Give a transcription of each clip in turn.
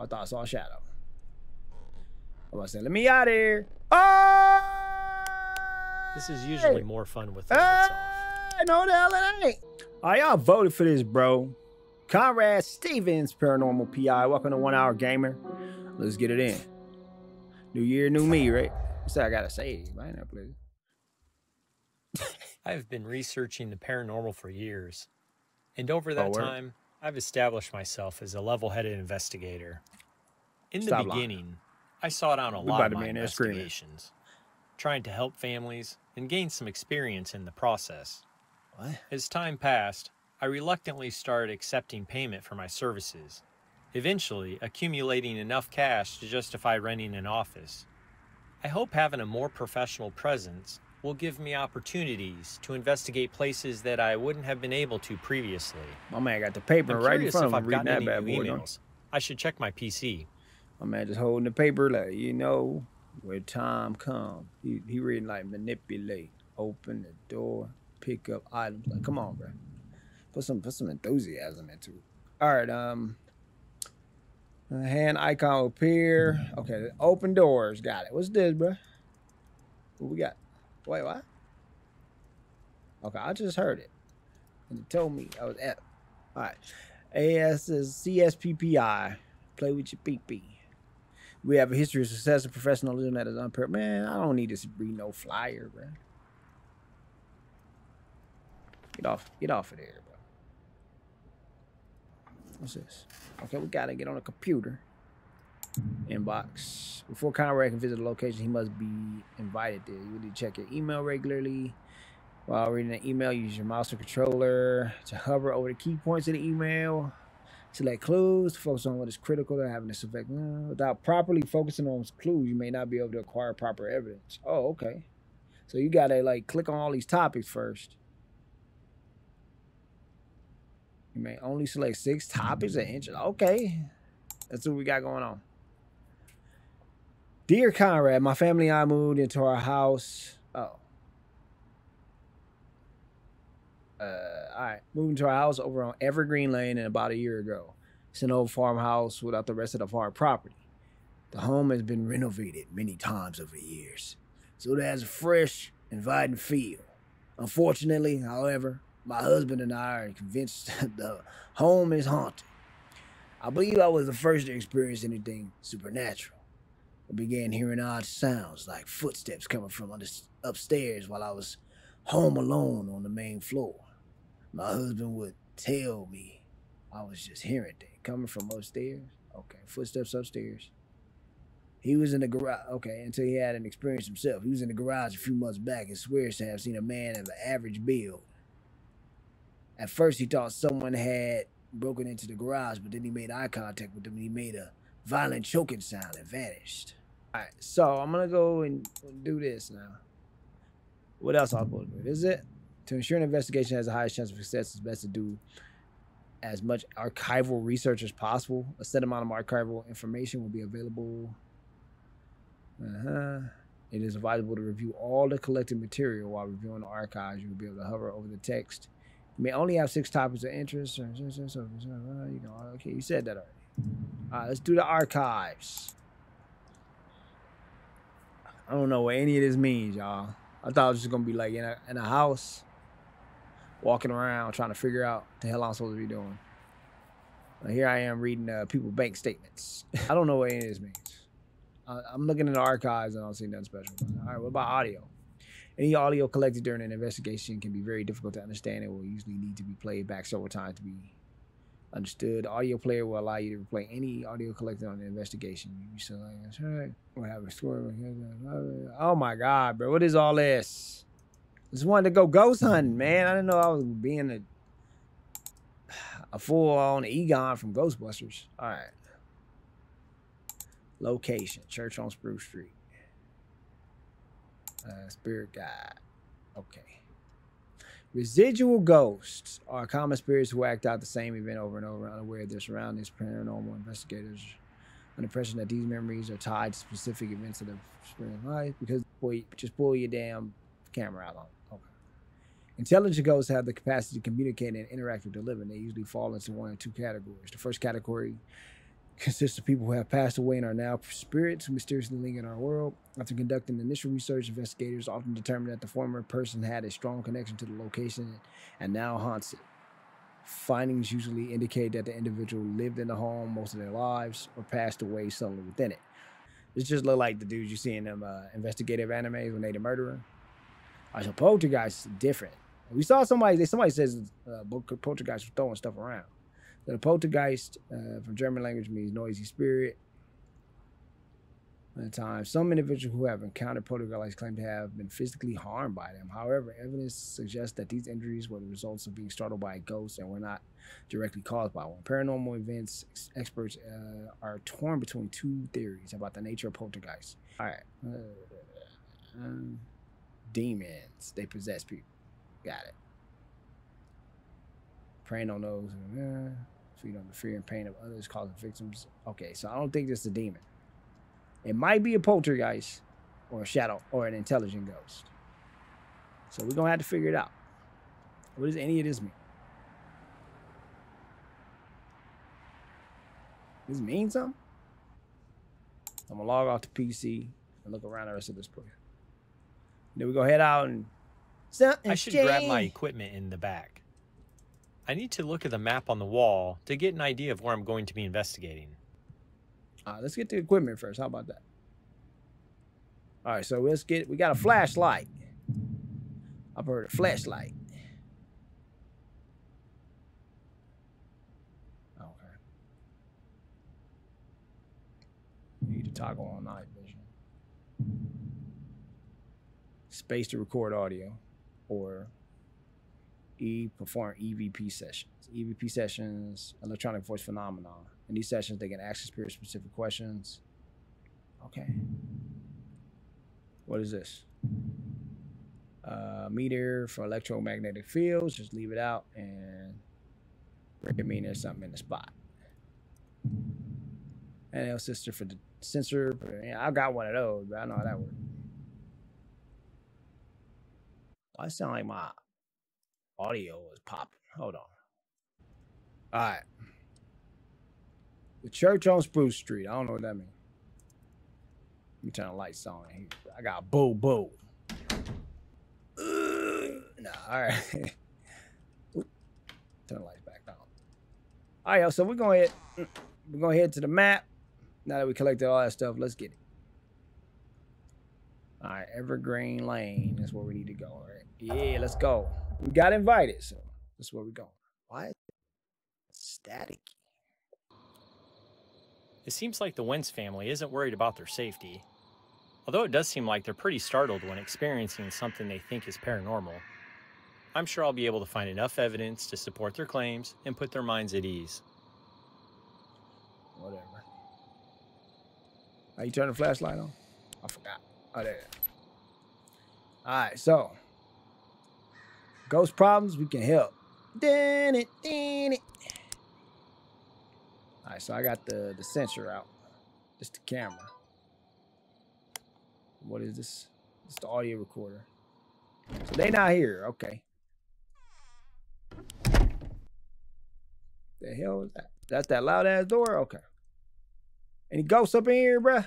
I thought I saw a shadow. I was saying, let me out of here. Oh! This is usually more fun with the lights ah! off. Hey, no the hell it ain't. All right, y'all voted for this, bro. Conrad Stevens, paranormal PI. Welcome to One Hour Gamer. Let's get it in. New year, new me, right? That's what I gotta say. Right now, please. I have been researching the paranormal for years, and over oh, that Oh, time, I've established myself as a level headed investigator. In the Stop lying. beginning, I sought out a We lot of my in there screaming. investigations, trying to help families and gain some experience in the process. What? As time passed, I reluctantly started accepting payment for my services, eventually accumulating enough cash to justify renting an office. I hope having a more professional presence will give me opportunities to investigate places that I wouldn't have been able to previously. My man got the paper I'm right in front of him I've reading that bad boy. emails. I should check my PC. My man just holding the paper like, you know, where time come. He, he reading like manipulate, open the door, pick up items. Like, come on, bro. Put some put some enthusiasm into it. All right, um hand icon appear. Okay, open doors. Got it. What's this, bro? What we got? Wait, what? Okay, I just heard it. And it told me I was at. All right. AS is CSPPI. Play with your PP. We have a history of success and professionalism that is unparalleled. Man, I don't need to read no flyer, bro. Get off, get off of there, bro. What's this? Okay, we gotta get on a computer. Inbox. Before Conrad can visit the location, he must be invited there. You need to check your email regularly. While reading an email, use your mouse or controller to hover over the key points of the email. Select clues focus on what is critical to having this effect. Uh, Without properly focusing on clues, you may not be able to acquire proper evidence. Oh, okay. So you gotta like click on all these topics first. You may only select six topics an inch. Okay. That's what we got going on. Dear Conrad, my family and I moved into our house. Oh. Uh, all right. Moved into our house over on Evergreen Lane in about a year ago. It's an old farmhouse without the rest of the farm property. The home has been renovated many times over the years, so it has a fresh, inviting feel. Unfortunately, however, my husband and I are convinced the home is haunted. I believe I was the first to experience anything supernatural. I began hearing odd sounds like footsteps coming from upstairs while I was home alone on the main floor. My husband would tell me I was just hearing things coming from upstairs. Okay, footsteps upstairs. He was in the garage. Okay, until he had an experience himself. He was in the garage a few months back and swears to have seen a man of an average build. At first, he thought someone had broken into the garage, but then he made eye contact with him and he made a violent choking sound and vanished. All right, so I'm gonna go and do this now. What else I'm supposed to do? Is it. To ensure an investigation has the highest chance of success, it's best to do as much archival research as possible. A set amount of archival information will be available. Uh-huh. It is advisable to review all the collected material while reviewing the archives. You will be able to hover over the text. You may only have six topics of interest. uh, You know, okay, you said that already. All right, let's do the archives. I don't know what any of this means, y'all. I thought it was just gonna be like in a in a house, walking around trying to figure out the hell I'm supposed to be doing. Here I am reading uh, people bank statements. I don't know what any of this means. I'm looking in the archives and I don't see nothing special. All right, what about audio? Any audio collected during an investigation can be very difficult to understand and will usually need to be played back several times to be understood. Audio player will allow you to replay any audio collected on the investigation. You select, that's right. We'll have a story. Oh my God, bro. What is all this? Just wanted to go ghost hunting, man. I didn't know I was being a a full on Egon from Ghostbusters. All right. Location: Church on Spruce Street. Uh, spirit guide. Okay. Residual ghosts are common spirits who act out the same event over and over, unaware of their surroundings. Paranormal investigators under impression that these memories are tied to specific events of their experience life because boy, just pull your damn camera out on. Okay. Intelligent ghosts have the capacity to communicate and interact with the living. They usually fall into one or two categories. The first category consists of people who have passed away and are now spirits who mysteriously linger in our world. After conducting initial research, investigators often determine that the former person had a strong connection to the location and now haunts it. Findings usually indicate that the individual lived in the home most of their lives or passed away suddenly within it. This just look like the dudes you see in them uh, investigative animes when they the murderer. I so poltergeist is different. We saw somebody. Somebody says uh, poltergeist was throwing stuff around. The poltergeist uh, from German language means noisy spirit. At the time, some individuals who have encountered poltergeists claim to have been physically harmed by them. However, evidence suggests that these injuries were the results of being startled by a ghost and were not directly caused by one. Paranormal events experts uh, are torn between two theories about the nature of poltergeists. All right. Uh, um, demons, they possess people. Got it. Preying on those, uh, feed on the fear and pain of others, causing victims. Okay, so I don't think this is a demon. It might be a poltergeist or a shadow or an intelligent ghost. So we're gonna have to figure it out. What does any of this mean? Does it mean something? I'm gonna log off the PC and look around the rest of this place. Then we go head out and I should grab my equipment in the back. I need to look at the map on the wall to get an idea of where I'm going to be investigating. Uh, let's get the equipment first. How about that? All right, so let's get, we got a flashlight. I've heard a flashlight. Okay. Need to toggle on night vision. Space to record audio or E perform EVP sessions. EVP sessions, electronic voice phenomenon. In these sessions, they can ask the spirit specific questions. Okay. What is this? Uh, meter for electromagnetic fields. Just leave it out and mean there's something in the spot. And L sister for the sensor. I got one of those, but I know how that works. I sound like my audio is popping. Hold on. All right. The church on Spruce Street. I don't know what that means. Let me turn the lights on. I got boo boo. Nah, all right. turn the lights back on. All right, so we're head. We're gonna head to the map. Now that we collected all that stuff, let's get it. All right, Evergreen Lane is where we need to go. All right. Yeah, let's go. We got invited, so that's where we go. Why? Static. It seems like the Wentz family isn't worried about their safety. Although it does seem like they're pretty startled when experiencing something they think is paranormal. I'm sure I'll be able to find enough evidence to support their claims and put their minds at ease. Whatever. Are you turning the flashlight on? I forgot. Oh, there. All right, so ghost problems, we can help. Damn it, damn it. All right, so I got the, the sensor out. Just the camera. What is this? It's the audio recorder. So they not here. Okay. The hell is that? That's that loud ass door? Okay. Any ghosts up in here, bruh?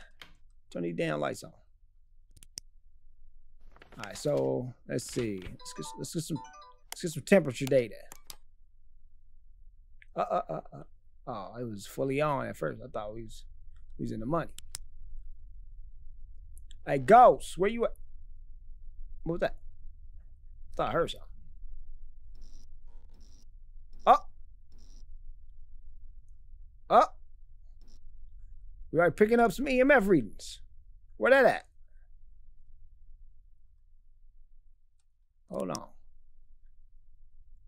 Turn these damn lights on. All right, so let's see. Let's get, let's get some let's get some temperature data. Uh, uh, uh, uh. Oh, it was fully on at first. I thought we was we was in the money. Hey, Ghost, where you at? What was that? I thought I heard something. Oh. Oh. We are picking up some EMF readings. Where that at? Hold on.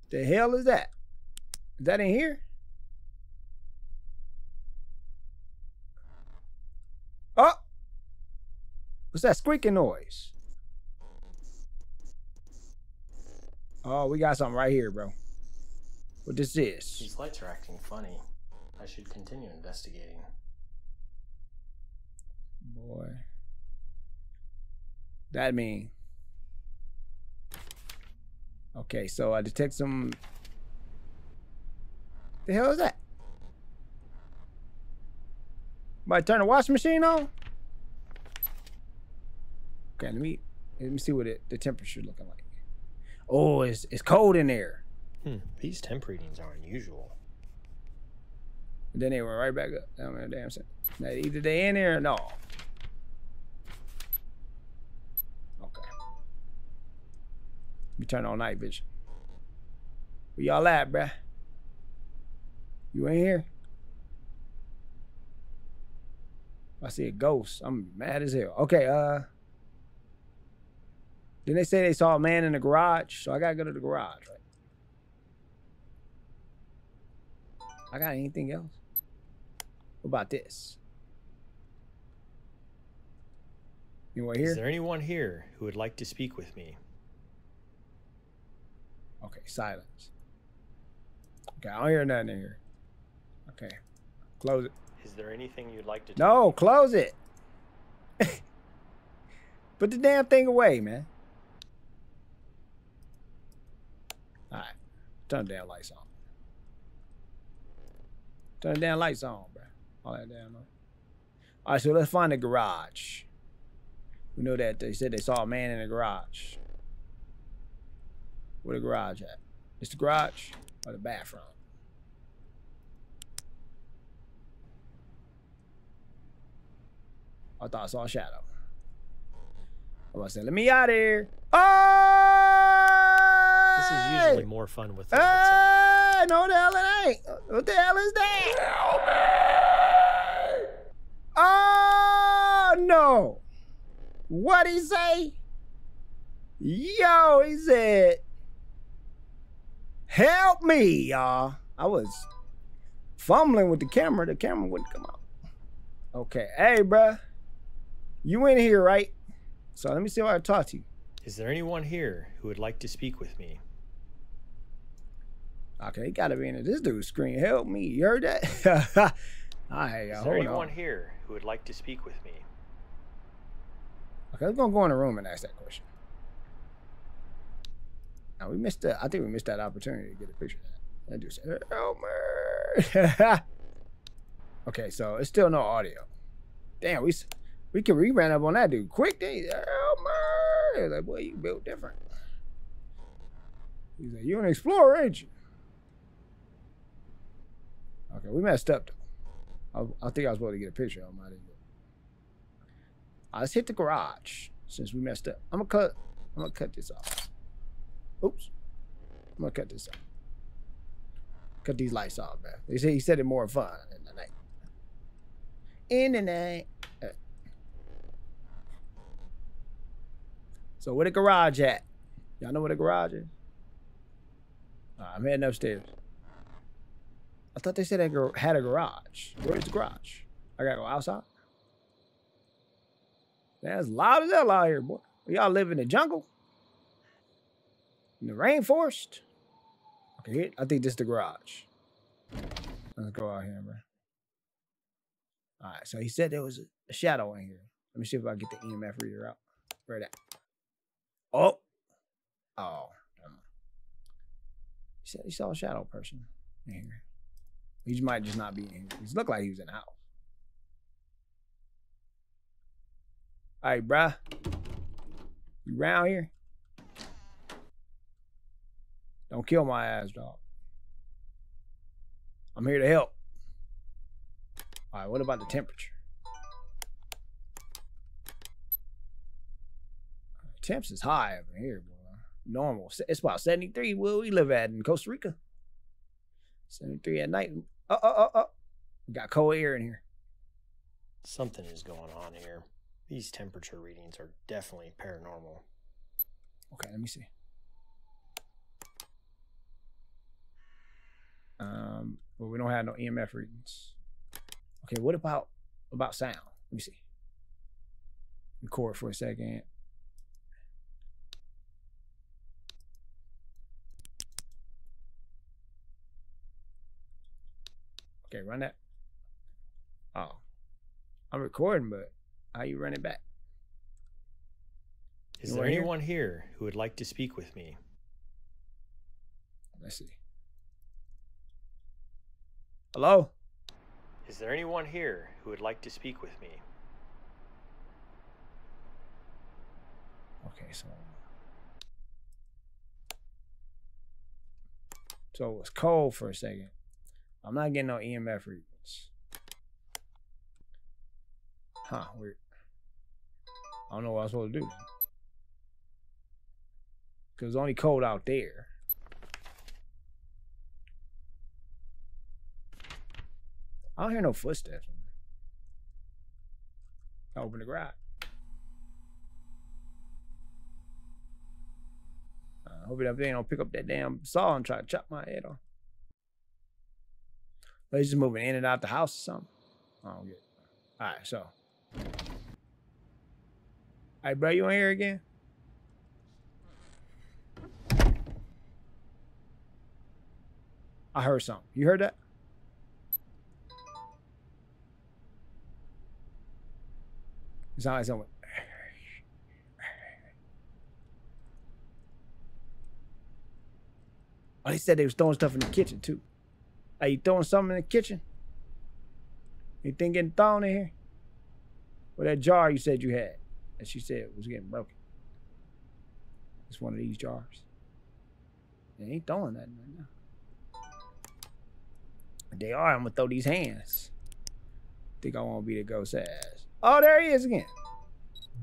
The hell is that? Is that in here? Oh! What's that squeaking noise? Oh, we got something right here, bro. What this is? These lights are acting funny. I should continue investigating. Boy. That mean Okay, so I detect some. The hell is that? Might turn the washing machine on. Okay, let me let me see what it, the temperature looking like. Oh, it's it's cold in there. Hmm, these temp readings are unusual. And then they went right back up. Damn sense. Now either they in there or no. Okay. Me turn on night vision. Where y'all at, bruh? You ain't here? I see a ghost. I'm mad as hell. Okay, uh. Then they say they saw a man in the garage, so I gotta go to the garage, right? I got anything else? What about this? Anyone here? Is there anyone here who would like to speak with me? Okay, silence. Okay, I don't hear nothing in here. Okay, close it. Is there anything you'd like to do? No, close it. Put the damn thing away, man. All right, turn the damn lights on. Turn the damn lights on, bro. All that damn noise. All right, so let's find the garage. We know that they said they saw a man in the garage. Where the garage at? It's the garage or the bathroom? I thought I saw a shadow. I was saying, let me out of here. Oh! This is usually more fun with the. Hey, no the hell it ain't. What the hell is that? Help me! Oh no! What he say? Yo, he said, "Help me, y'all." I was fumbling with the camera. The camera wouldn't come out. Okay, hey, bruh. You in here, right? So let me see if I talk to you. Is there anyone here who would like to speak with me? Okay, he gotta be in it. This dude's scream, help me. You heard that? All right, Is y'all, there hold anyone on. here who would like to speak with me? Okay, let's gonna go in the room and ask that question. Now we missed that. I think we missed that opportunity to get a picture of that. Dude said, help me. okay, so it's still no audio. Damn, we we can ran up on that dude quick. Then he's me. He's like, boy, you built different. He's like, you an explorer, ain't you? Okay, we messed up though. I, I think I was supposed to get a picture of him. I didn't. Let's hit the garage since we messed up. I'm gonna cut. I'm gonna cut this off. Oops. I'm gonna cut this off. Cut these lights off, man. They say he said it more fun in the night. In the night. So where the garage at? Y'all know where the garage is? Right, I'm heading upstairs. I thought they said they had a garage. Where's the garage? I gotta go outside. It's loud as hell out here, boy. Y'all live in the jungle? In the rainforest? Okay, I think this is the garage. Let's go out here, bro. All right, so he said there was a shadow in here. Let me see if I get the EMF reader out. Where that? Oh. Oh. He said he saw a shadow person in here. He might just not be in here. He looked like he was in the house. All right, bruh. You around here? Don't kill my ass, dog. I'm here to help. All right, what about the temperature? Temps is high over here, boy. Normal. It's about 73 where we live at in Costa Rica. 73 at night. Oh, oh, oh, oh. We got cold air in here. Something is going on here. These temperature readings are definitely paranormal. Okay, let me see. Um, but we don't have no EMF readings. Okay, what about about sound? Let me see. Record for a second. Okay, run that. Oh, I'm recording, but how you run it back? Is there anyone here who would like to speak with me? Let's see. Hello? Is there anyone here who would like to speak with me? Okay, so so it was cold for a second. I'm not getting no EMF readings. Huh, weird. I don't know what I'm supposed to do. Cause it's only cold out there. I don't hear no footsteps. I open the garage. I hope that they don't pick up that damn saw and try to chop my head off. But he's just moving in and out the house or something. I don't get it. All right, so. All right, bro, you on here again? I heard something. You heard that? Sounded like someone. Oh, they said they was throwing stuff in the kitchen too. Are you throwing something in the kitchen? Anything getting thrown in here? Well, that jar you said you had, that she said it was getting broken. It's one of these jars. They ain't throwing nothing right now. They are, I'm gonna throw these hands. Think I want to be the ghost ass. Oh, there he is again.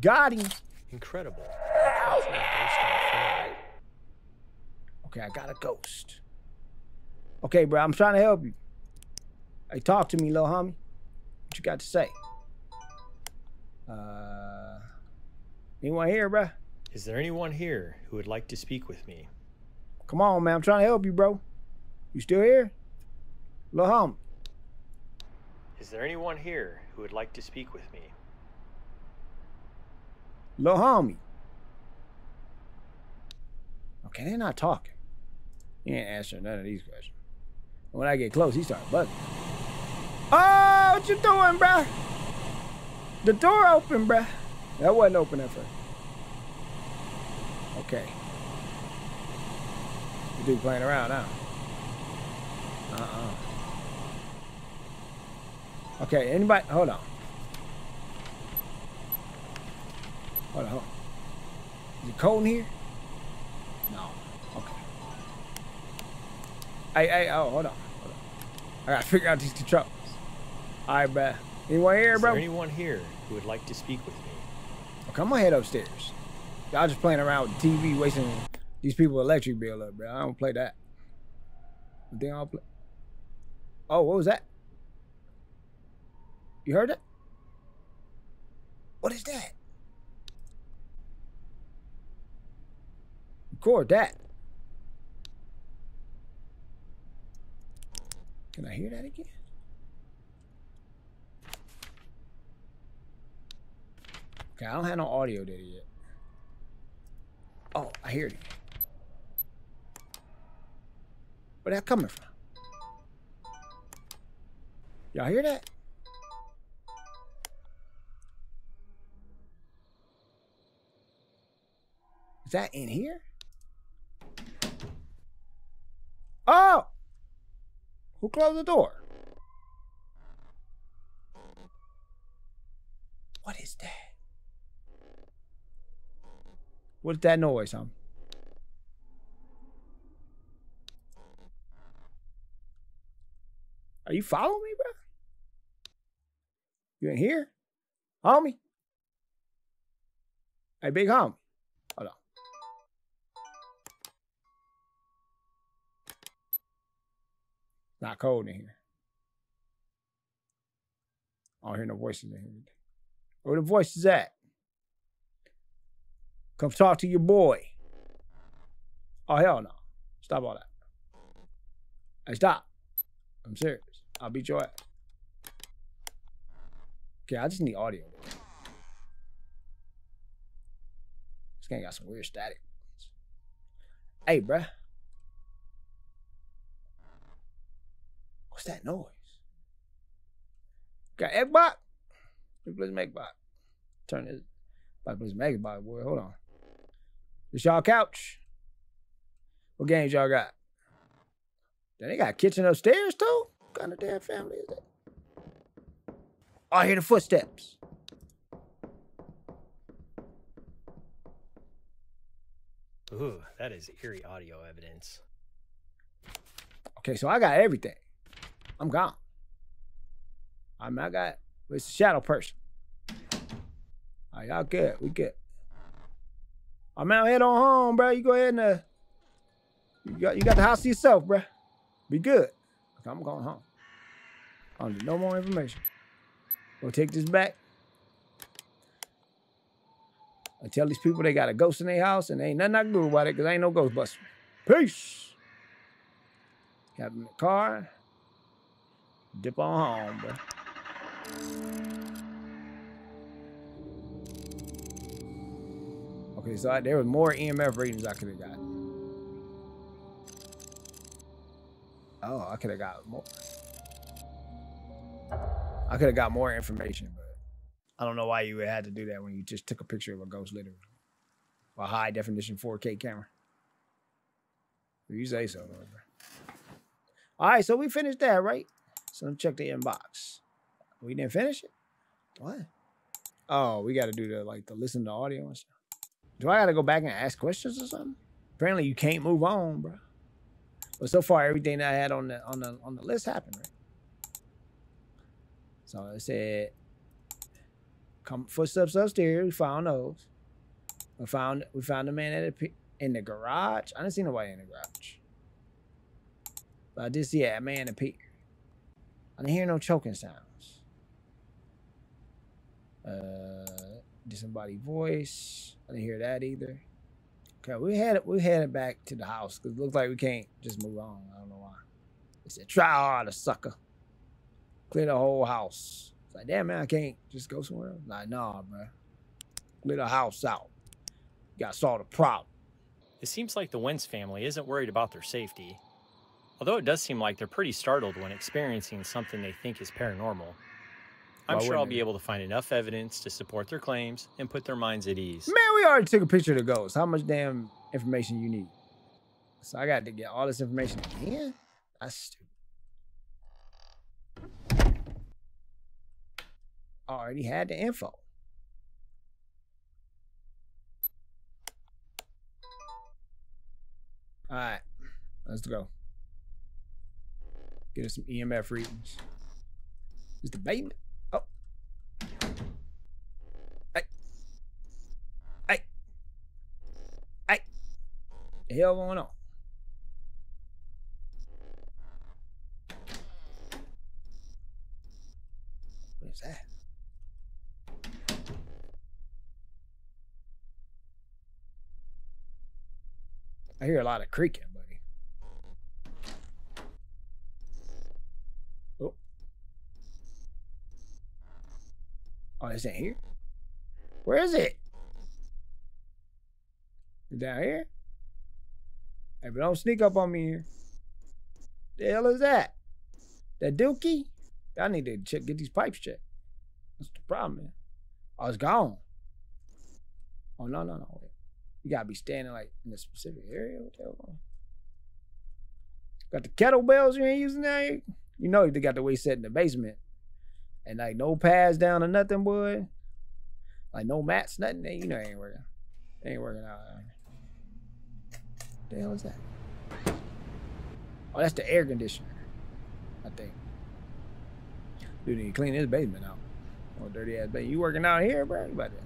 Got him. Incredible. Okay, I got a ghost. Okay, bro, I'm trying to help you. Hey, talk to me, little homie. What you got to say? Uh, anyone here, bro? Is there anyone here who would like to speak with me? Come on, man. I'm trying to help you, bro. You still here? Little homie. Is there anyone here who would like to speak with me? Homie. Okay, they're not talking. He ain't answering none of these questions. When I get close, he starts bugging. Oh, what you doing, bruh? The door open, bruh. That wasn't open at first. Okay. The dude playing around now. Uh-uh. Okay, anybody, hold on. Hold on, hold on. Is it cold in here? No. Okay. Hey, hey, oh, hold on. Hold on. I gotta figure out these controls. Alright, bruh. Anyone here, Is bro? there anyone here who would like to speak with me? Okay, I'm gonna head upstairs. Y'all just playing around with the TV, wasting these people electric bill up, bro. I don't play that. I think I'll play. Oh, what was that? You heard it? What is that? Record that. Can I hear that again? Okay, I don't have no audio data yet. Oh, I hear it. Where that coming from? Y'all hear that? That in here? Oh! Who closed the door? What is that? What's that noise, huh? Are you following me, bro? You in here? Homie? Hey, big homie. Not cold in here. I don't hear no voices in here. Where the voices at? Come talk to your boy. Oh hell no. Stop all that. Hey, stop. I'm serious. I'll beat your ass. Okay, I just need audio. This game got some weird static. Hey, bruh. What's that noise? Got Xbox? Let's play some Xbox. Turn this. About to play some Xbox, boy. Hold on. This y'all couch? What games y'all got? Then they got a kitchen upstairs too? What kind of damn family is that? Oh, I hear the footsteps. Ooh, that is eerie audio evidence. Okay, so I got everything. I'm gone. I mean, I got it's a shadow person. All right, y'all good. We good. I'm out head on home, bro. You go ahead and uh, you got you got the house to yourself, bro. Be good. I'm going home. I need no more information. We'll take this back. I tell these people they got a ghost in their house and ain't nothing I can do about it because ain't no Ghostbuster. Peace. Got in the car. Dip on home, bro. Okay, so I, there was more EMF readings I could have got. Oh, I could have got more. I could have got more information, but I don't know why you had to do that when you just took a picture of a ghost literally. A high definition 4K camera. You say so, bro. All right, so we finished that, right? So let me check the inbox. We didn't finish it? What? Oh, we got to do the like the listen to audio and stuff. Do I got to go back and ask questions or something? Apparently, you can't move on, bro. But so far, everything that I had on the on the on the list happened, right? So it said, "Come footsteps upstairs." We found those. We found we found a man at a, in the garage. I didn't see nobody in the garage. But I did see a man appear. I didn't hear no choking sounds. Uh, disembodied voice. I didn't hear that either. Okay, we had it. We headed back to the house because it looks like we can't just move on. I don't know why. They said, "Try harder, sucker. Clear the whole house." It's like, damn man, I can't just go somewhere. Else. Like, nah, bro. Clear the house out. Got to solve the problem. It seems like the Wentz family isn't worried about their safety. Although it does seem like they're pretty startled when experiencing something they think is paranormal. I'm Why sure I'll be able to find enough evidence to support their claims and put their minds at ease. Man, we already took a picture of the ghost. How much damn information you need? So I got to get all this information again? That's stupid. Already had the info. All right, let's go. Get us some EMF readings. Is the basement? Oh. Hey. Hey. Hey. The hell going on? What is that? I hear a lot of creaking, buddy. Oh. Oh, it's in here? Where is it? Is down here? Hey, but don't sneak up on me here. The hell is that? That dookie? I need to check get these pipes checked. What's the problem, man? Oh, it's gone. Oh no, no, no. You gotta be standing like in a specific area. What the hell? Got the kettlebells you ain't using now. You You know they got the way set in the basement. And like no pads down or nothing, boy. Like no mats, nothing. You know ain't working. Ain't working out. The hell is that? Oh, that's the air conditioner. I think. Dude need to clean his basement out. Oh, dirty ass basement. You working out here, bro? You about to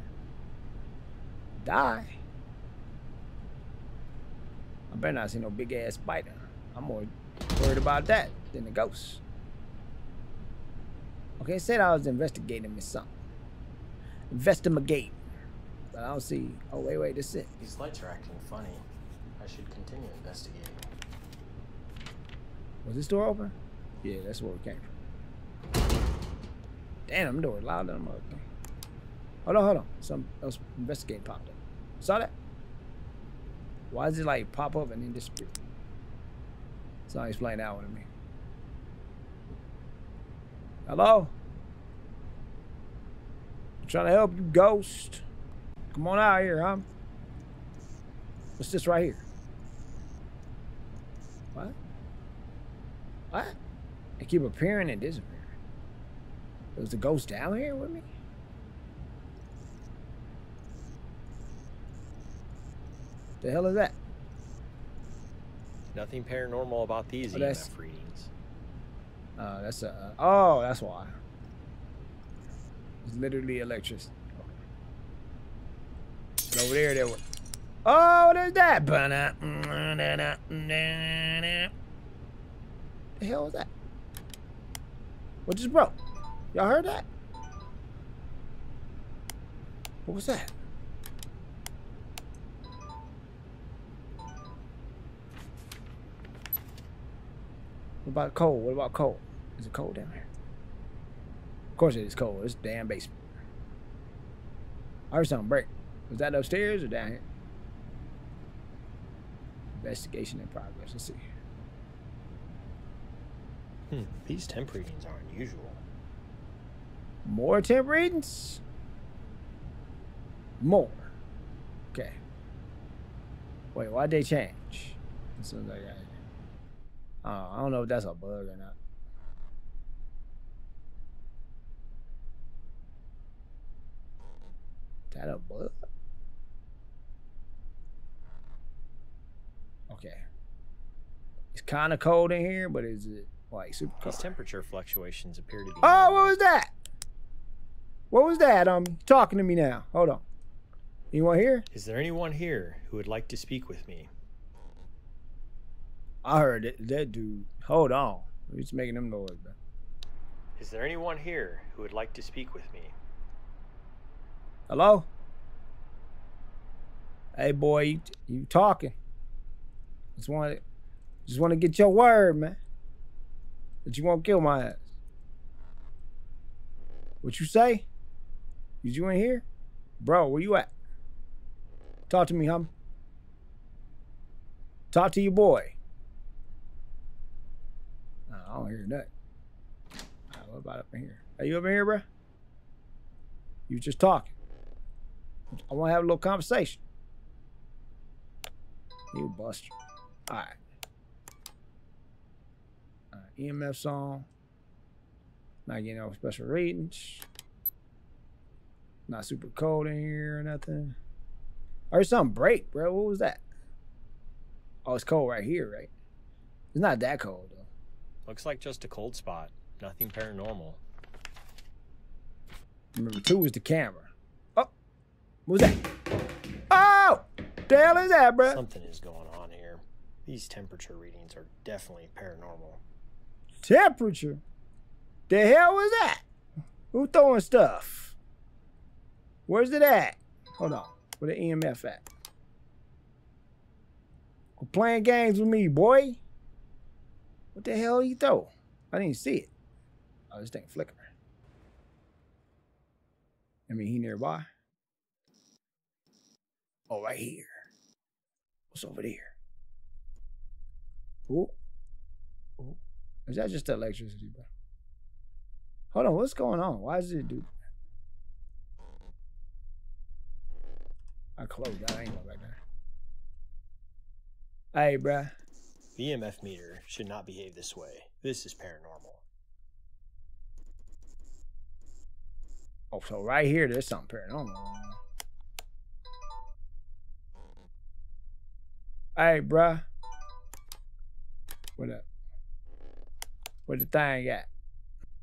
die. I better not see no big ass spider. I'm more worried about that than the ghost. Okay, said I was investigating me something. Investigate. But I don't see. Oh, wait, wait, this is it. These lights are acting funny. I should continue investigating. Was this door open? Yeah, that's where it came from. Damn, them doors loud than a motherfucker. Hold on, hold on. Something else investigating popped up. Saw that? Why does it like pop up and then disappear? Somebody explain that one to me. Hello? I'm trying to help you, ghost. Come on out here, huh? What's this right here? What? What? They keep appearing and disappearing. Was the ghost down here with me? The hell is that? Nothing paranormal about these Oh, EMF readings. Uh, that's a. oh, that's why. It's literally electricity. Over there. There. Oh, there's that. The hell was that? What just broke? Y'all heard that? What was that? What about cold? What about cold? Is it cold down here? Of course it is cold. It's damn basement. I heard something break. Was that upstairs or down here? Investigation in progress. Let's see. Hmm, these temp readings are unusual. More temp readings? More. Okay. Wait, why'd they change? As soon as I got I don't know if that's a bug or not. Is that a bug? Okay. It's kind of cold in here, but is it like super cold? These temperature fluctuations appear to be. Oh, what was that? What was that? Um, talking to me now. Hold on. Anyone here? Is there anyone here who would like to speak with me? I heard that, that dude. Hold on. He's making them noise, bro. Is there anyone here who would like to speak with me? Hello? Hey, boy, you, you talking? Just want to, just want to get your word, man. That you won't kill my ass. What you say? Is you in here, bro? Where you at? Talk to me, hum. Talk to your boy. I don't hear nothing. that. what about up in here? Are you up in here, bro? You just talking. I want to have a little conversation. You buster. All right. All right. EMF song. Not getting no special ratings. Not super cold in here or nothing. Heard something break, bro. What was that? Oh, it's cold right here, right? It's not that cold though. Looks like just a cold spot. Nothing paranormal. Remember, two is the camera. Oh, what was that? Oh, the hell is that, bro? Something is going on here. These temperature readings are definitely paranormal. Temperature. The hell was that? Who throwing stuff? Where's it at? Hold on. Where the EMF at? Quit playing games with me, boy. What the hell you throw? I didn't see it. Oh, this thing flickering. I mean, he nearby. Oh, right here. What's over there? Ooh. Ooh. Is that just electricity, bro? Hold on, what's going on? Why is it do? I closed. I ain't going back there. Hey, bruh. EMF meter should not behave this way. This is paranormal. Oh, so right here, there's something paranormal. Hey, bruh. What up? What the thing at?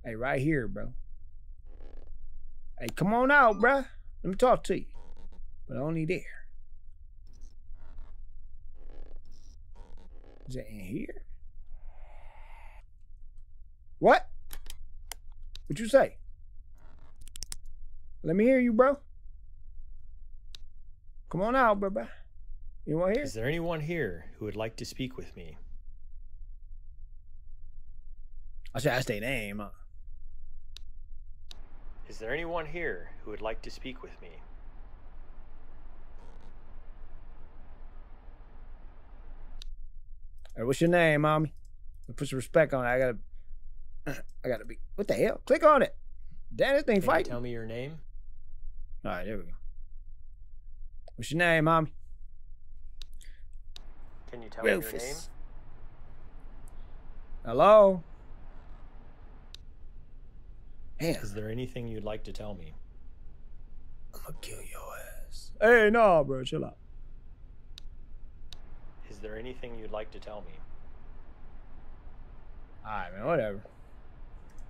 Hey, right here, bro. Hey, come on out, bruh. Let me talk to you. But only there. Is it in here? What? What'd you say? Let me hear you, bro. Come on out, bro. bro. You want to hear? Is there anyone here who would like to speak with me? I should ask their name. Huh? Is there anyone here who would like to speak with me? Hey, what's your name, mommy? Put some respect on it. I gotta, I gotta be. What the hell? Click on it. Damn, this thing Can you fighting. tell me your name? All right, there we go. What's your name, mommy? Can you tell me your name? Hello. Damn, Is there anything you'd like to tell me? I'm gonna kill your ass. Hey, no, bro, chill out. Is there anything you'd like to tell me? All right, man, whatever.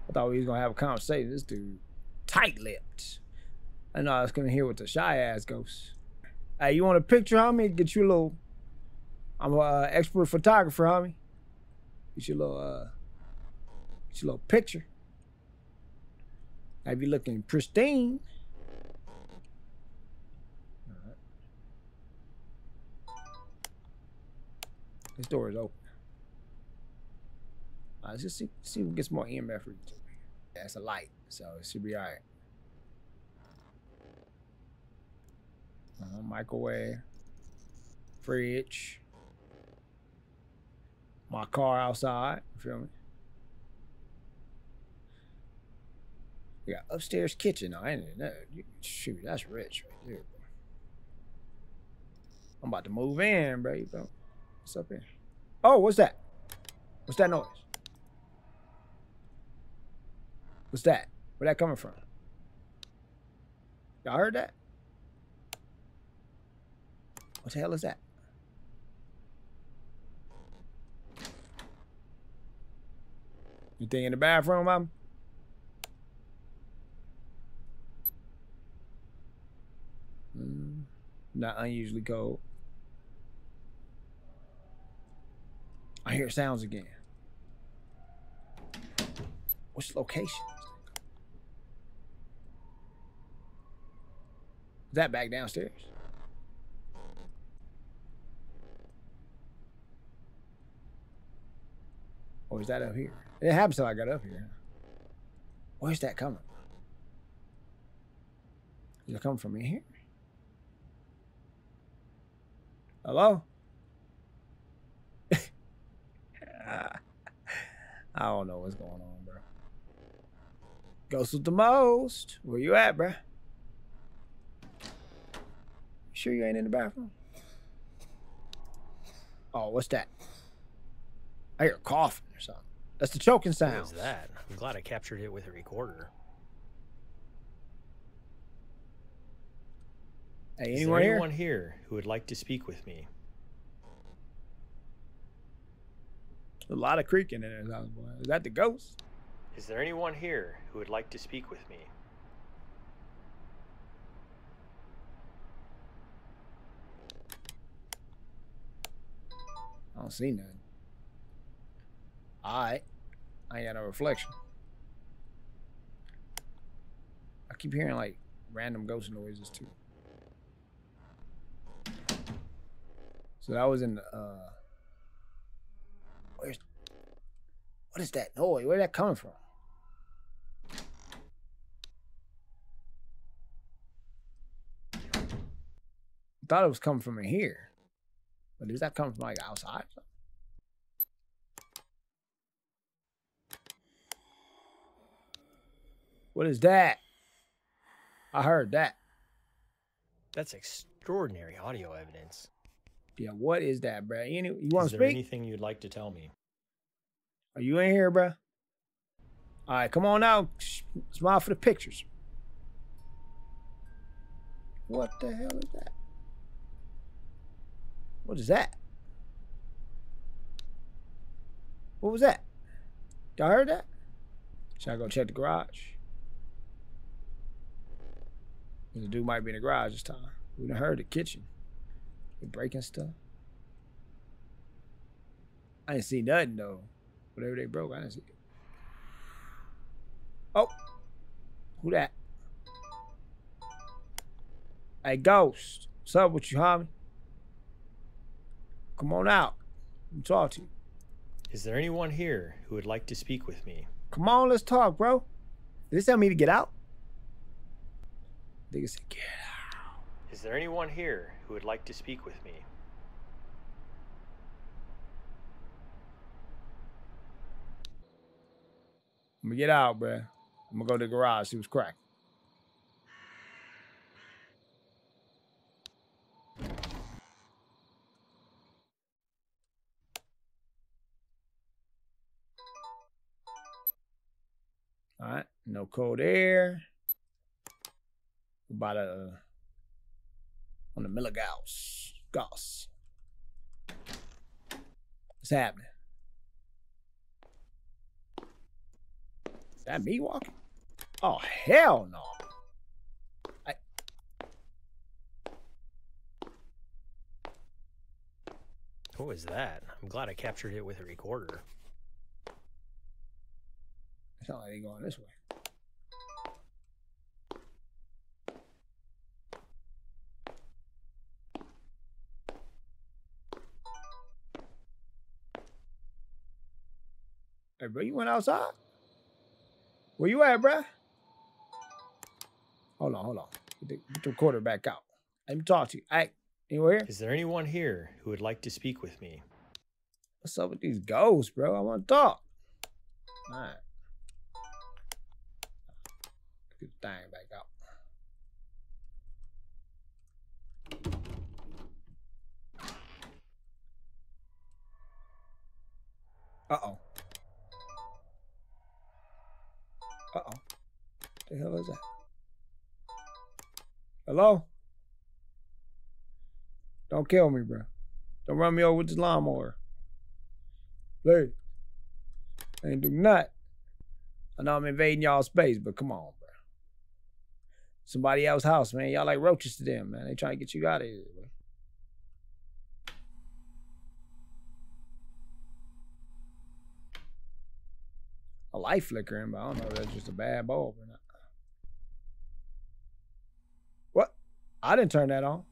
I thought we was gonna have a conversation. This dude, tight-lipped. I know I was gonna hear what the shy ass goes. Hey, you want a picture, homie? Get you a little. I'm a uh, expert photographer, homie. Get you a little, uh, get you a little picture. Have you looking pristine? This door is open. Uh, let's just see, see if we get some more EMF it's a light, so it should be all right. Uh, microwave, fridge, my car outside. You feel me? We got upstairs kitchen. I ain't that. Shoot, that's rich right there. I'm about to move in, bro. You bro. What's up here? Oh, what's that? What's that noise? What's that? Where that coming from? Y'all heard that? What the hell is that? You think in the bathroom, Mom? Mm, not unusually cold. I hear sounds again. The location? Is that back downstairs? Or is that up here? It happens till I got up here. Where's that coming? Is it coming from in here? Hello? I don't know what's going on, bro. Ghost with the most. Where you at, bro? sure you ain't in the bathroom? Oh, what's that? I hear coughing or something. That's the choking sound. was that? I'm glad I captured it with a recorder. Hey, Is anyone here? anyone here who would like to speak with me? A lot of creaking in boy. Is that the ghost? Is there anyone here who would like to speak with me? I don't see nothing. Alright. I ain't got no reflection. I keep hearing like random ghost noises too. So that was in the uh where's what is that noise? Where's that coming from? I thought it was coming from in here. But is that coming from like outside? What is that? I heard that. That's extraordinary audio evidence. Yeah, what is that, bro? You, you want Is to there speak? anything you'd like to tell me? Are you in here, bro? All right, come on out. Smile for the pictures. What the hell is that? What is that? What was that? Y'all heard that? Should I go check the garage? The dude might be in the garage this time. We done heard the kitchen. They breaking stuff. I didn't see nothing though. Whatever they broke, I didn't see it. Oh, who that? Hey, Ghost. What's up with you, homie? Come on out. Me talk to you. Is there anyone here who would like to speak with me? Come on, let's talk, bro. Did this tell me to get out? Nigga said, get out. Is there anyone here who would like to speak with me? I'm gonna get out, bro. I'm gonna go to the garage, see what's cracking. All right. No code air. About a on the milligauss. Goss. What's happening? Is that me walking? Oh hell no. I What was that? I'm glad I captured it with a recorder. it's not like they going this way. Bro, you went outside? Where you at, bro? Hold on, hold on. Get the, get the recorder back out. Let me talk to you. Hey, you here? Is there anyone here who would like to speak with me? What's up with these ghosts, bro? I want to talk. All right. Get the thing back out. Uh oh. The hell is that? Hello? Don't kill me, bro. Don't run me over with this lawnmower. Please. Ain't do nothing. I know I'm invading y'all space, but come on, bro. Somebody else's house, man. Y'all like roaches to them, man. They trying to get you out of here, bro. A light flickering, but I don't know if that's just a bad bulb or not. I didn't turn that on.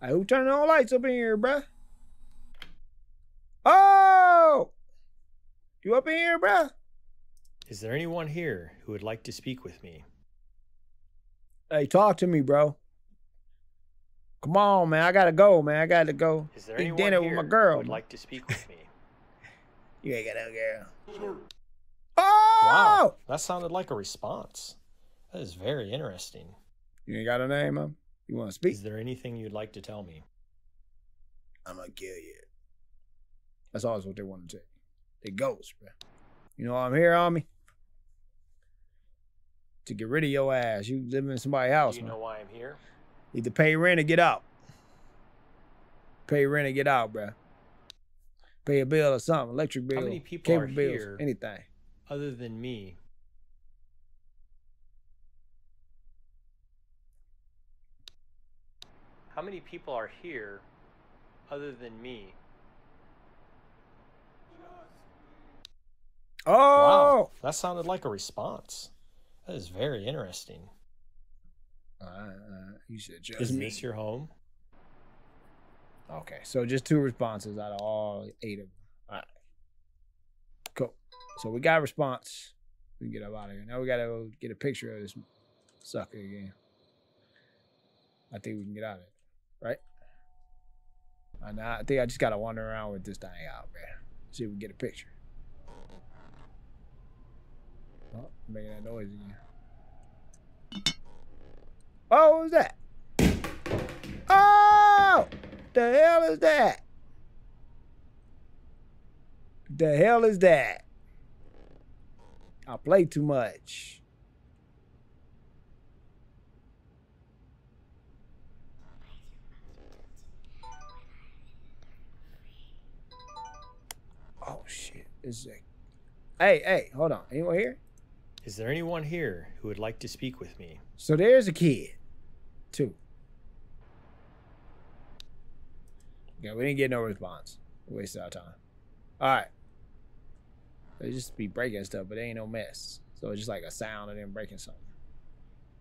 Hey, who turned on lights up in here, bruh? Oh! You up in here, bruh? Is there anyone here who would like to speak with me? Hey, talk to me, bro. Come on, man. I gotta go, man. I gotta go. Is there Eat dinner here with my girl. who would like to speak with me? You ain't got no girl. Oh! wow, that sounded like a response. That is very interesting. You ain't got a name, huh? You want to speak? Is there anything you'd like to tell me? I'm gonna kill you. That's always what they want to say. They ghosts, bro. You know I'm here, on me? To get rid of your ass. You live in somebody's house, Do you man. know why I'm here? Either pay rent or get out. Pay rent or get out, bruh. Pay a bill or something, electric bill, How many people cable are bills, here? anything. Other than me. How many people are here other than me? Oh, Wow, that sounded like a response. That is very interesting. Uh, uh, you said just Is me. this your home? Okay, so just two responses out of all eight of them. All right, cool. So we got a response. We can get up out of here. Now we gotta go get a picture of this sucker again. I think we can get out of it, right? I know. I think I just gotta wander around with this thing out, man. See if we get a picture. Oh, making that noise again. Oh, what was that? Oh! The hell is that? The hell is that? I play too much. Is a... Hey, hey, hold on. Anyone here? Is there anyone here who would like to speak with me? So there's a kid. Two. Yeah, we didn't get no response. We wasted our time. Alright. They just be breaking stuff, but it ain't no mess. So it's just like a sound of them breaking something.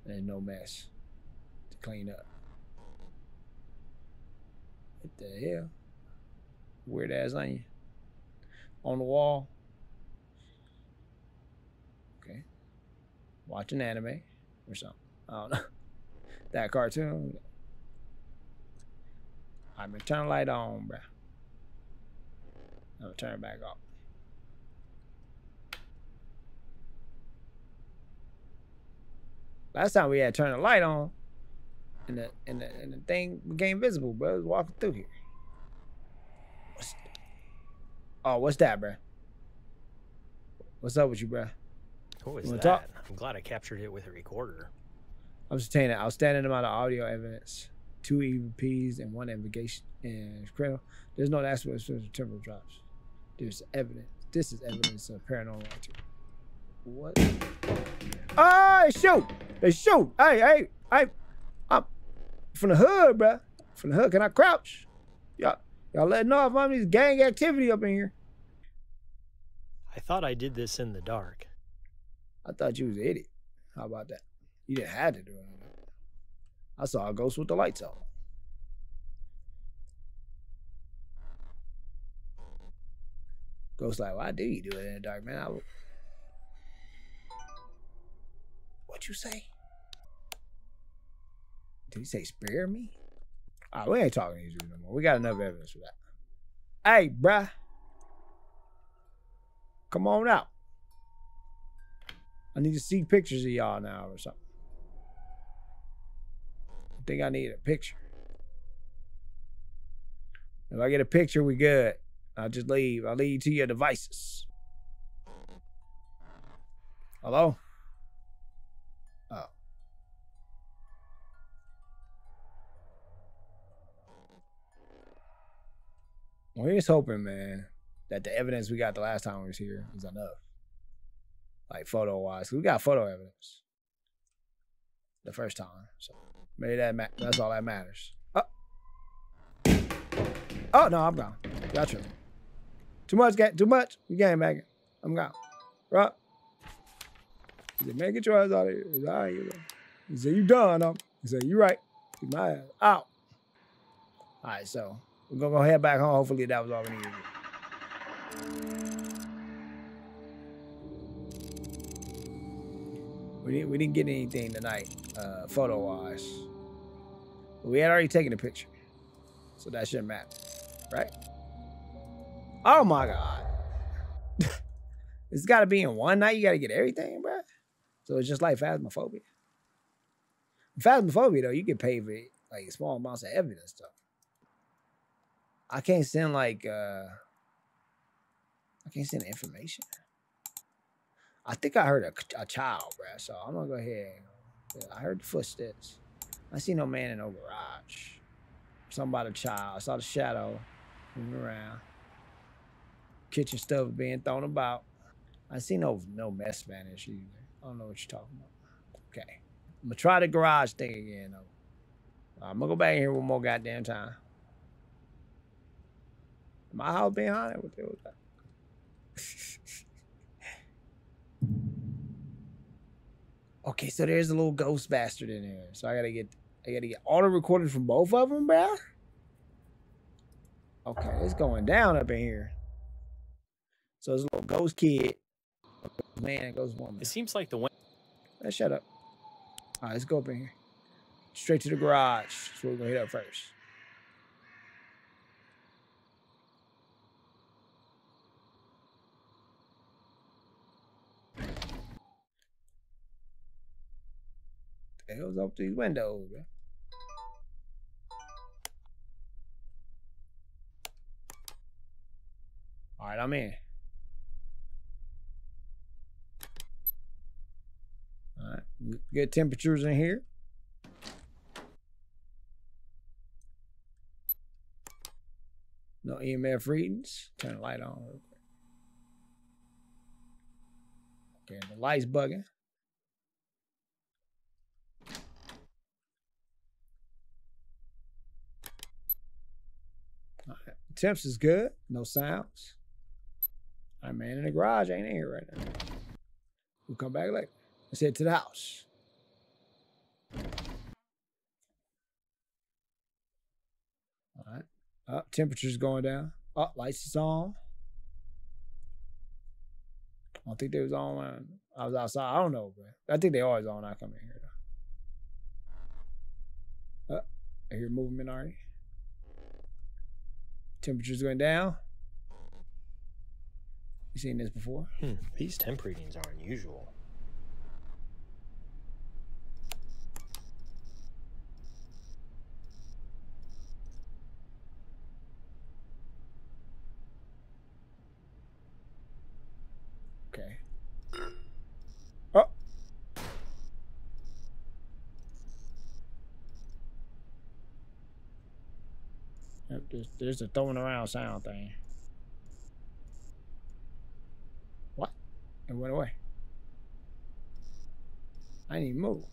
And no mess to clean up. What the hell? Weird ass onion. On the wall. Okay. Watching anime or something. I don't know. That cartoon. I'm gonna turn the light on, bruh. I'm gonna turn it back off. Last time we had turned the light on, and the and the and the thing became visible, bro. It was walking through here. What's, oh, what's that, bruh? What's up with you, bruh? What was that? talk? I'm glad I captured it with a recorder. I'm just saying that outstanding amount of audio evidence, two EVPs and one investigation and criminal. There's no aspect of temporal drops. There's evidence. This is evidence of paranormal activity. What? Oh, they shoot! They shoot! Hey, hey, hey! I'm from the hood, bruh. From the hood. Can I crouch? Y'all, y'all letting off on these gang activity up in here. I thought I did this in the dark. I thought you was an idiot. How about that? You didn't have to do it. I saw a ghost with the lights on. Ghost like, why do you do it in the dark, man? I w- what you say? Did he say spare me? Ah, we ain't talking to these dudes no more. We got enough evidence for that. Hey, bruh. Come on out. I need to see pictures of y'all now or something. I think I need a picture. If I get a picture, we good. I'll just leave. I'll leave to your devices. Hello? We're just hoping, man, that the evidence we got the last time we was here is enough. Like photo wise. We got photo evidence. The first time. So maybe that that's all that matters. Oh. Oh no, I'm gone. Gotcha. Too much, ga- too much. You getting back. I'm gone. Right? He said, man, get your ass out of here. He said. He said, you done, huh? He said, you right. Keep my ass out. All right, so we're gonna go head back home. Hopefully that was all we needed. We didn't, we didn't get anything tonight, uh, photo wise. But we had already taken a picture. So that shouldn't matter. Right? Oh my God. it's got to be in one night. You got to get everything, bro. So it's just like phasmophobia. Phasmophobia, though, you get paid for like small amounts of evidence, though. I can't send like, uh, I can't send information. I think I heard a, a child, bruh. So I'm gonna go ahead. I heard the footsteps. I see no man in no garage. Something about a child. I saw the shadow moving around. Kitchen stuff being thrown about. I see no no mess Spanish either. I don't know what you're talking about. Okay. I'm gonna try the garage thing again though. I'm gonna go back in here one more goddamn time. My house being haunted? What the hell was that? Okay, so there's a little ghost bastard in there. So I gotta get I gotta get auto recorded from both of them, bruh. Okay, it's going down up in here. So there's a little ghost kid, man, and ghost woman. It seems like the wind Hey, shut up. All right, let's go up in here. Straight to the garage. That's where we're gonna hit up first. The hell's up these windows, man? All right, I'm in. All right, good temperatures in here. No EMF readings. Turn the light on. Okay, the light's bugging. All right, temps is good. No sounds. Right, man in the garage ain't in here right now. We'll come back later. Let's head to the house. All right. Up, temperature's going down. Up, lights is on. I don't think they was on when I was outside. I don't know, but I think they always on when I come in here. Though. I hear movement already. Temperature's going down. You seen this before? Hmm, these temp readings are unusual. Okay. Yep, there's, a throwing around sound thing. What? It went away. I even move.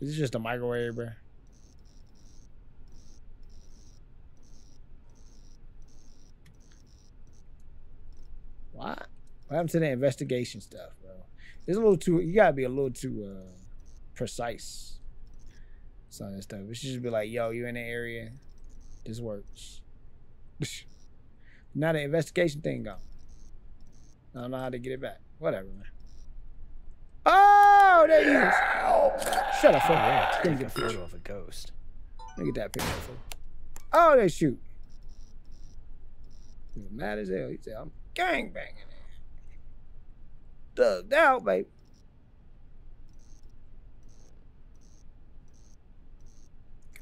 Is just a microwave, bro? What? What happened to the investigation stuff, bro? It's a little too. You gotta be a little too uh, precise. Some of this stuff. It should just be like, "Yo, you in the area? This works." now the investigation thing gone. I don't know how to get it back. Whatever, man. Oh, there he is. Shut up, fool. Yeah, Let take me a get a photo of a ghost. Let me get that picture, fool. Oh, they shoot. He was mad as hell. He said, I'm gang banging it. Thugged out, baby.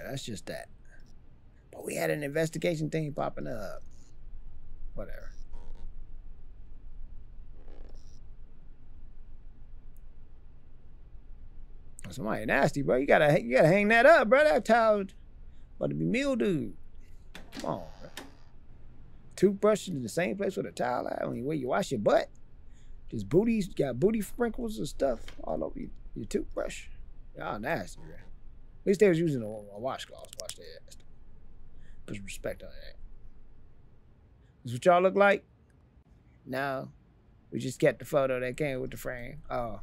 That's just that. But we had an investigation thing popping up. Whatever. Somebody nasty, bro. You gotta you gotta hang that up, bro. That towel about to be mildew. Come on, bro. Toothbrush in the same place with a towel at when you where you wash your butt. Just booties, got booty sprinkles and stuff all over your, your toothbrush. Y'all nasty, bro. Least they was using a, a washcloth wash their ass. Put some respect on that. This what y'all look like? No. We just get the photo that came with the frame. Oh.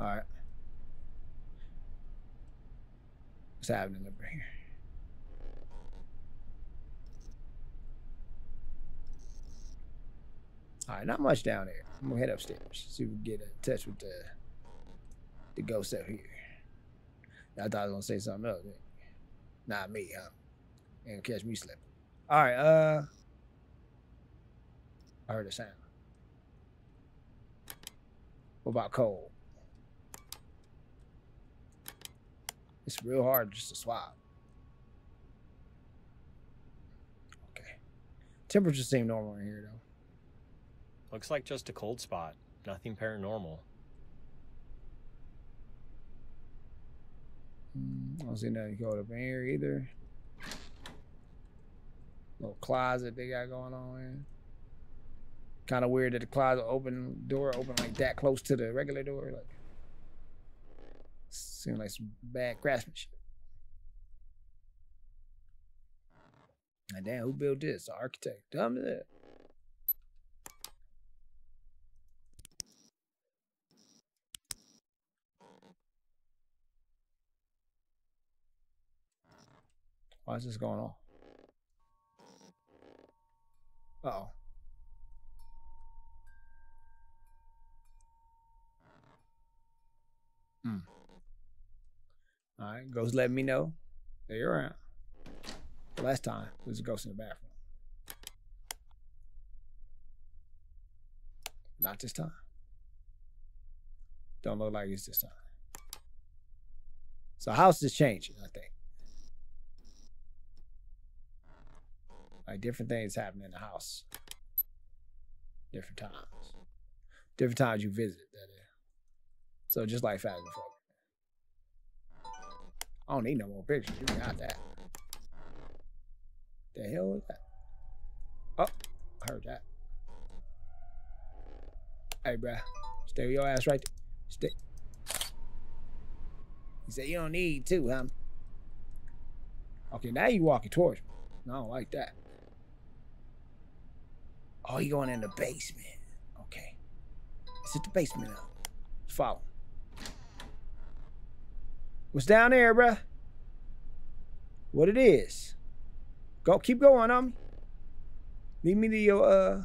Alright. What's happening over here? All right, not much down there. I'm gonna head upstairs, see if we can get in touch with the the ghost up here. I thought I was gonna say something else. Not me, huh? And catch me slipping. All right, uh, I heard a sound. What about cold? It's real hard just to swap. Okay. Temperatures seem normal in here though. Looks like just a cold spot. Nothing paranormal. Mm, I don't see nothing cold up in here either. Little closet they got going on in. Kind of weird that the closet open door open like that close to the regular door. Like, seems like some bad craftsmanship. Like, damn, who built this? The architect. Dumb as that. Why is this going on? Uh oh. Hmm. All right, ghost let me know. that you're around. Last time was a ghost in the bathroom. Not this time. Don't look like it's this time. So house is changing, I think. Like different things happen in the house. Different times. Different times you visit, that is. So just like Phasmophobia. I don't need no more pictures. You got that. The hell was that? Oh, I heard that. Hey, bruh. Stay with your ass right there. Stay. He said, you don't need to, huh? Okay, now you walking towards me. I don't like that. Oh, you going in the basement. Okay. Let's hit the basement up. Let's follow. What's down there, bruh? What it is? Go, keep going on me. Lead me to your uh.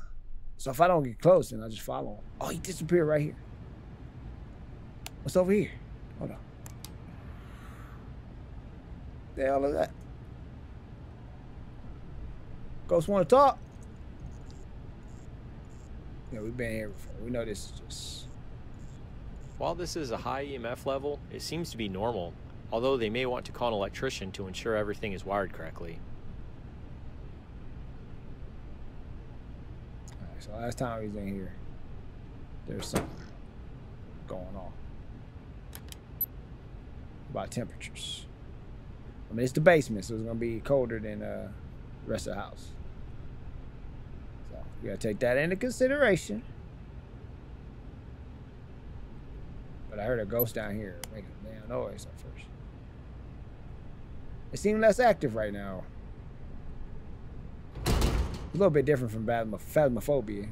So if I don't get close, then I just follow him. Oh, he disappeared right here. What's over here? Hold on. The hell is that? Ghost want to Yeah, we've been here before. We know this is just. While this is a high EMF level, it seems to be normal, although they may want to call an electrician to ensure everything is wired correctly. Alright, so last time was in here, there's something going on. about temperatures. I mean, it's the basement, so it's gonna be colder than uh, the rest of the house. We gotta take that into consideration. But I heard a ghost down here making a damn noise at first. It seemed less active right now. a little bit different from phasmophobia.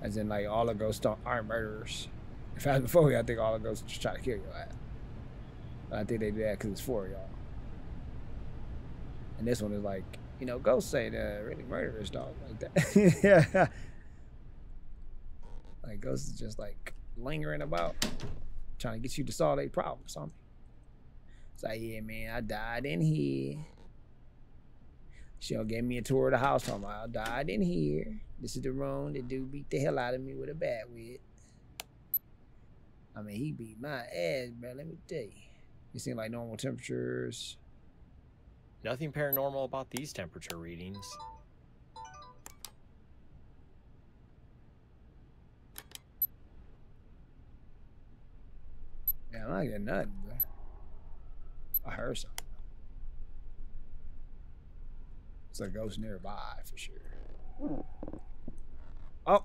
As in, like, all the ghosts aren't murderers. In phasmophobia, I think all the ghosts just try to kill you. But I think they do that because it's for y'all. And this one is like, you know, ghosts ain't uh, really murderous dog, like that. yeah. Like, ghosts is just like lingering about, trying to get you to solve their problems, something. It's like, yeah, man, I died in here. She'll give me a tour of the house. Talking about, I died in here. This is the room that dude beat the hell out of me with a bat with. I mean, he beat my ass, bro. Let me tell you. You seem like normal temperatures. Nothing paranormal about these temperature readings. Yeah, I'm not getting nothing, bro. I heard something. It's a ghost nearby for sure. Oh,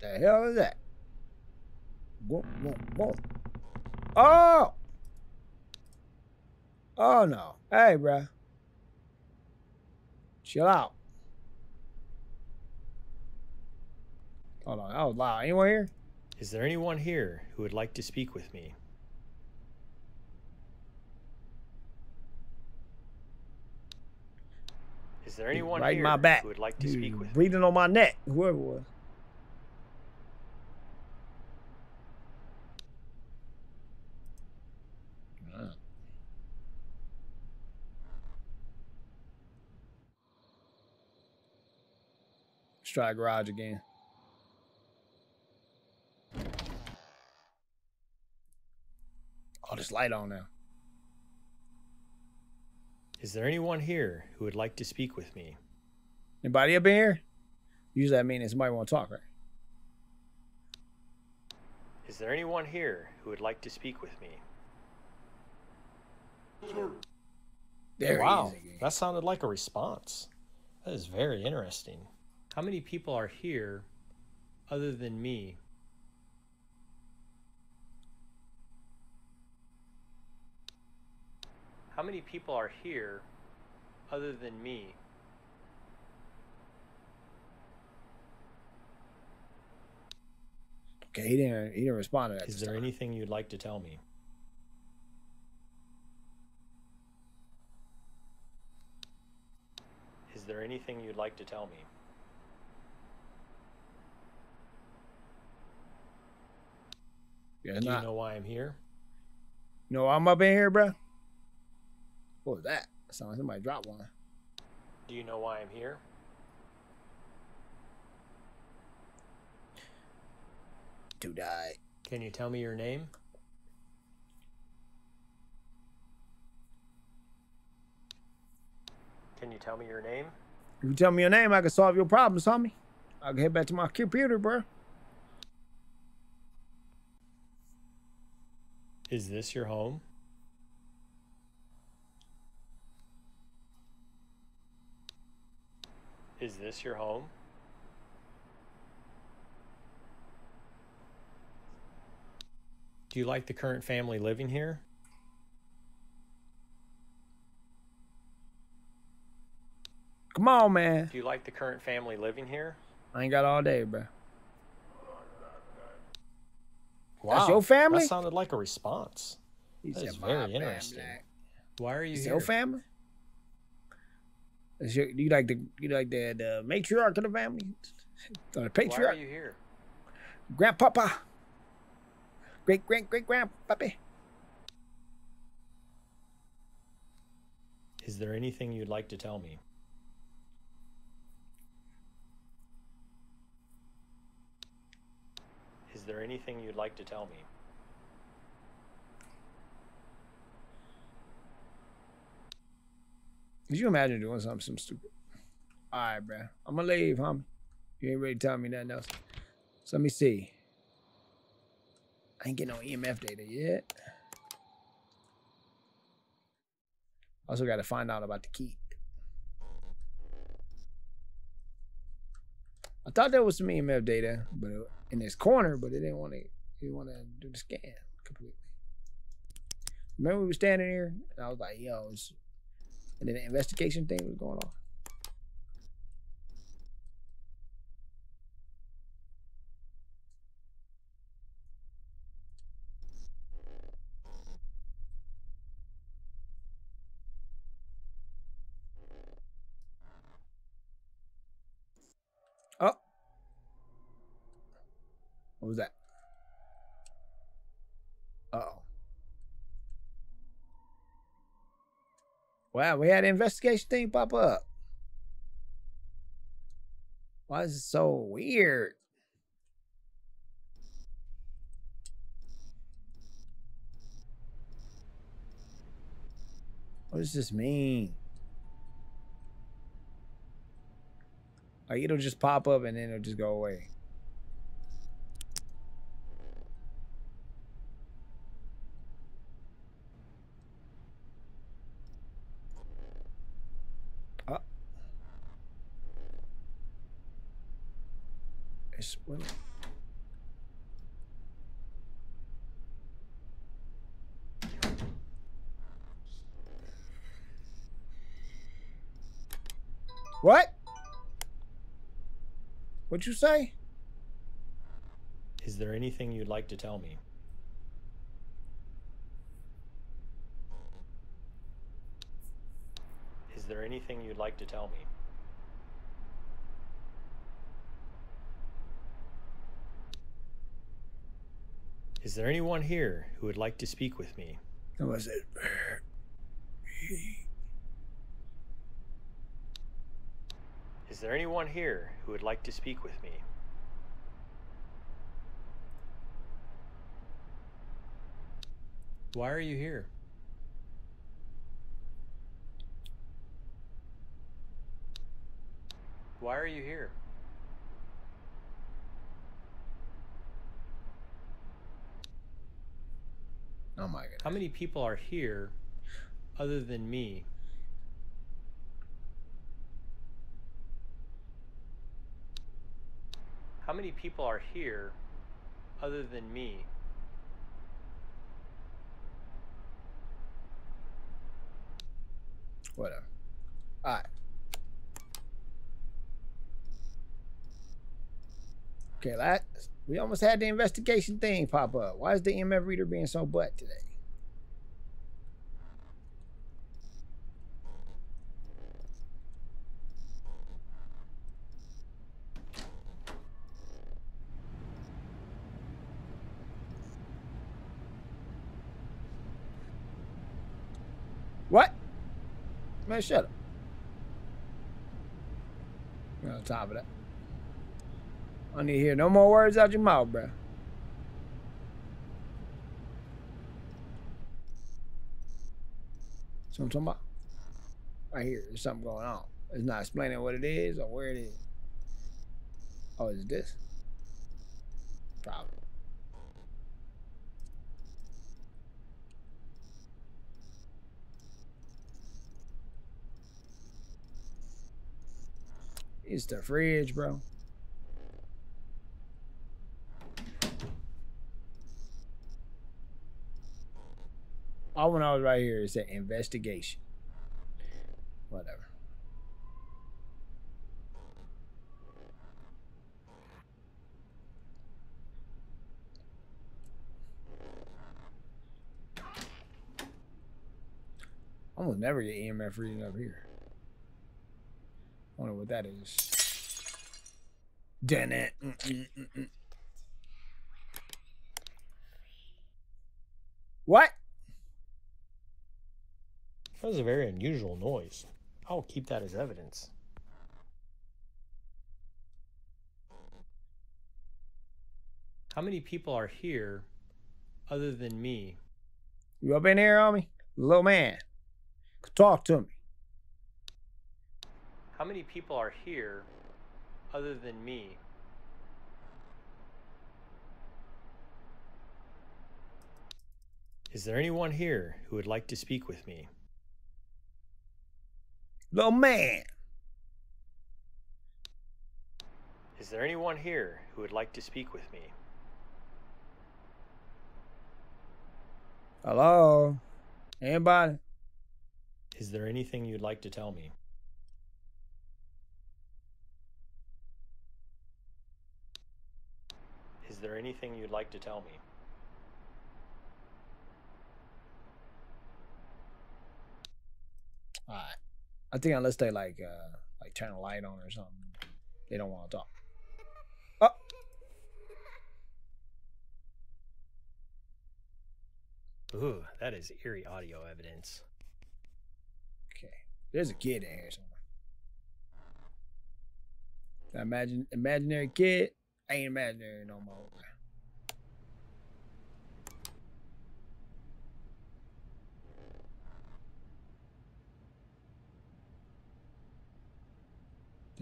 the hell is that? Whoa, whoa, whoa. Oh! Oh no. Hey, bruh. Chill out. Hold on, oh, was loud. Anyone here? Is there anyone here who would like to speak with me? Is there anyone right here my back. who would like to speak with me? breathing on my neck, whoever was. Let's try garage again. Oh, this light on now. Is there anyone here who would like to speak with me? Anybody up in here? Usually that means somebody want to talk, right? Is there anyone here who would like to speak with me? There wow, he is again. that sounded like a response. That is very interesting. How many people are here other than me? How many people are here other than me? Okay, he didn't he didn't respond to that. Is there time. anything you'd like to tell me? Is there anything you'd like to tell me? Yeah, Do you know why I'm here? No, I'm up in here, bro. What was that? Sound like somebody dropped one. Do you know why I'm here? To die. Can you tell me your name? Can you tell me your name? If you tell me your name, I can solve your problems, homie. I can head back to my computer, bro. Is this your home? Is this your home? Do you like the current family living here? Come on, man. Do you like the current family living here? I ain't got all day, bro. Wow, That's your family? That sounded like a response. He That said, is "My very family." interesting. Why are you Is here? your family? Is your, you like the you like the the matriarch of the family, or the Why are patriarch, you here? grandpapa, great great great grandpappy? Is there anything you'd like to tell me? There anything you'd like to tell me? Could you imagine doing something some stupid? All right, bro. I'm gonna leave, homie. You ain't ready to tell me nothing else. So let me see. I ain't getting no EMF data yet. Also got to find out about the key. I thought there was some EMF data, but it, in this corner, but it didn't want to. Didn't want to do the scan completely. Remember we were standing here, and I was like, "Yo," and then the investigation thing was going on. Oh. What was that? Uh oh. Wow, we had an investigation thing pop up. Why is it so weird? What does this mean? Like it'll just pop up and then it'll just go away. It's what? What? What'd you say? Is there anything you'd like to tell me? Is there anything you'd like to tell me? Is there anyone here who would like to speak with me? That was it. Is there anyone here who would like to speak with me? Why are you here? Why are you here? Oh my god. How many people are here other than me? How many people are here other than me? Whatever. All right. Okay, that we almost had the investigation thing pop up. Why is the EMF reader being so butt today? What? Man, shut up. On top of that. I need to hear no more words out your mouth, bro. So I'm talking about. Right here, there's something going on. It's not explaining what it is or where it is. Oh, is this? Probably. It's the fridge, bro. All when I was right here is said investigation. Whatever. I almost never get EMF reading up here. I Wonder what that is. Dun it. Mm -mm -mm -mm. What? That was a very unusual noise. I'll keep that as evidence. How many people are here other than me? You up in here on me? Little man. Talk to me. How many people are here other than me? Is there anyone here who would like to speak with me? Little man. Is there anyone here who would like to speak with me? Hello? Anybody? Is there anything you'd like to tell me? Is there anything you'd like to tell me? All right. I think unless they like uh like turn a light on or something, they don't want to talk. Oh. Ooh, that is eerie audio evidence. Okay. There's a kid in here somewhere. Imagine imaginary kid I ain't imaginary no more.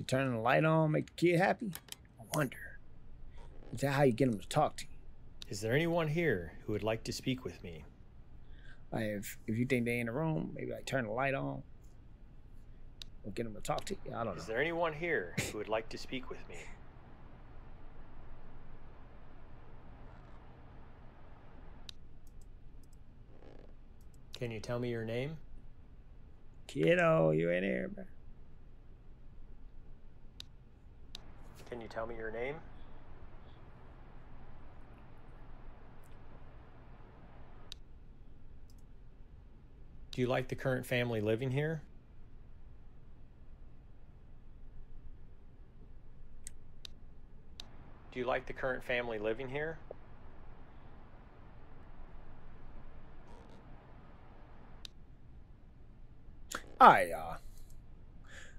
You turn the light on, make the kid happy? I wonder. Is that how you get him to talk to you? Is there anyone here who would like to speak with me? Like if if you think they in the room, maybe like turn the light on. We'll get them to talk to you. I don't know. Is there anyone here who would like to speak with me? Can you tell me your name? Kiddo, you in here, man. Can you tell me your name? Do you like the current family living here? Do you like the current family living here? All right, uh, y'all.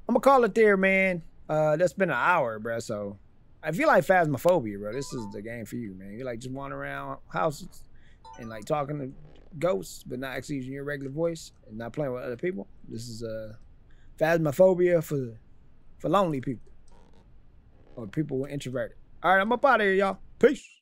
I'm gonna call it there, man. Uh, that's been an hour, bro. So I feel like Phasmophobia, bro. This is the game for you, man. You like just wandering around houses and like talking to ghosts, but not actually using your regular voice and not playing with other people. This is uh, Phasmophobia for for lonely people or people who are introverted. All right, I'm up out of here, y'all. Peace.